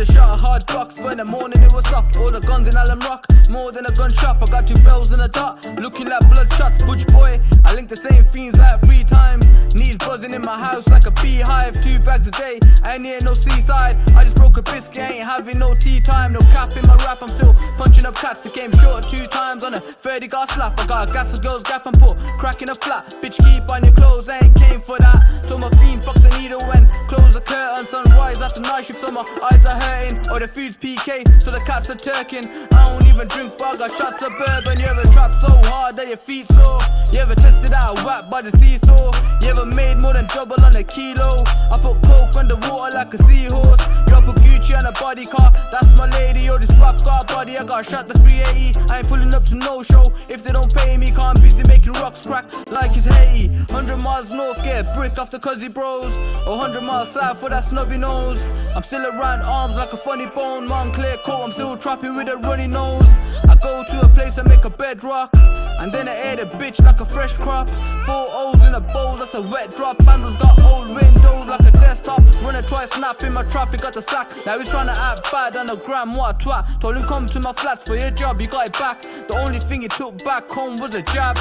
up just shot hard box, but in the morning it was soft. All the guns in Allen Rock, more than a gun shop. I got two bells in the top, looking like blood shots. Butch boy, I link the same fiends like three times. Knees buzzing in my house like a beehive. Two bags a day, I ain't near no seaside. I just broke a biscuit, ain't having no tea time. No cap in my rap, I'm still punching up cats. That came short two times on a 30 got slap. I got a gas of girls, gaff and put crack in a flat. Bitch, keep on your clothes, I ain't came for that. Told my so my eyes are hurting. Or the food's PK, so the cats are turking. I don't even drink bug, I shot suburban. You ever trap so hard that your feet sore? You ever tested out whack by the seesaw? You ever made more than double on a kilo? I put coke underwater like a seahorse. You put Gucci on a body car, that's my lady. Or this rap car body, I got shot the 380. I ain't pulling up to no show if they don't pay me. Can't busy making rocks crack like it's Haiti. 100 miles north, get brick off the cuzzy bros. A 100 miles south for that snubby nose. I'm still around arms like a funny bone. Moncler coat, I'm still trapping with a runny nose. I go to a place and make a bedrock. And then I air the bitch like a fresh crop. Four O's in a bowl, that's a wet drop. Bandles got old windows like a desktop. Runner try snapping my trap, he got the sack. Now he's trying to act bad on the gram, what a twat. Told him come to my flats for your job, he got it back. The only thing he took back home was a jab.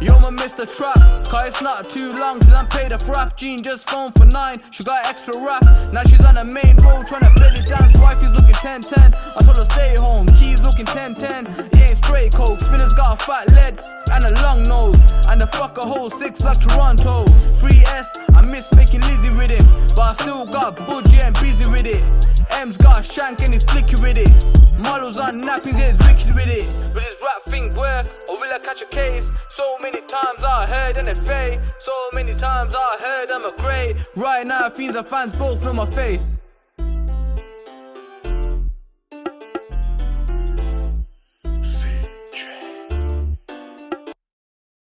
Yo, my Mr. Trap, cause it's not too long till I'm paid a frap. Jean just phone for nine, she got extra rap. Now she's on the main road trying to belly dance. Wifey's looking 10 10. I told her stay home, keys looking 10 10. He ain't straight coke, spinner's got a fat lead and a long nose. And the fuck a whole six like Toronto. 3S, I miss making Lizzie with him, but I still got budget and busy with it. M's got a shank and he's flicky with it. Models on nappies, it's wicked with it. Fade. So many times I heard I'm a great. Right now, fiends and fans both know my face.